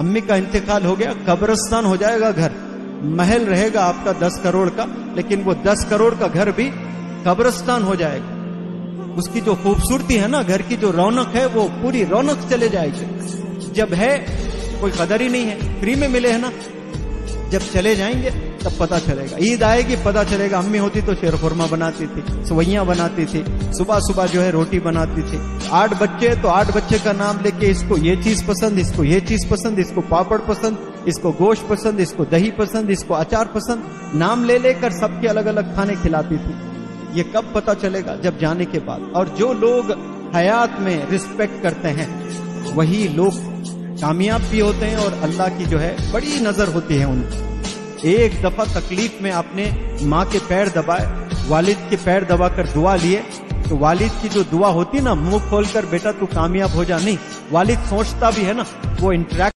अम्मी का इंतकाल हो गया, कब्रस्तान हो जाएगा घर। महल रहेगा आपका दस करोड़ का, लेकिन वो दस करोड़ का घर भी कब्रस्तान हो जाएगा। उसकी जो खूबसूरती है ना, घर की जो रौनक है, वो पूरी रौनक चले जाएगी। जब है, कोई कदर ही नहीं है। फ्री में मिले है ना, जब चले जाएँगे, तब पता चलेगा। ईद आएगी, पता चलेगा। अम्मी होती तो शेरखुरमा बनाती थी, सवैया बनाती थी सुबह सुबह जो है रोटी बनाती थी। आठ बच्चे तो आठ बच्चे का नाम लेके इसको ये चीज़ पसंद, इसको ये चीज़ पसंद, इसको पापड़ पसंद, इसको गोश्त पसंद, इसको दही पसंद, इसको अचार पसंद, नाम ले लेकर सबके अलग अलग खाने खिलाती थी। ये कब पता चलेगा? जब जाने के बाद। और जो लोग हयात में रिस्पेक्ट करते हैं, वही लोग कामयाब भी होते हैं और अल्लाह की जो है बड़ी नज़र होती है उनको। एक दफ़ा तकलीफ़ में आपने माँ के पैर दबाए, वालिद के पैर दबाकर दुआ लिए तो वालिद की जो दुआ होती ना, मुँह खोलकर, बेटा तू कामयाब हो जा। नहीं, वालिद सोचता भी है ना, वो इंटरेक्ट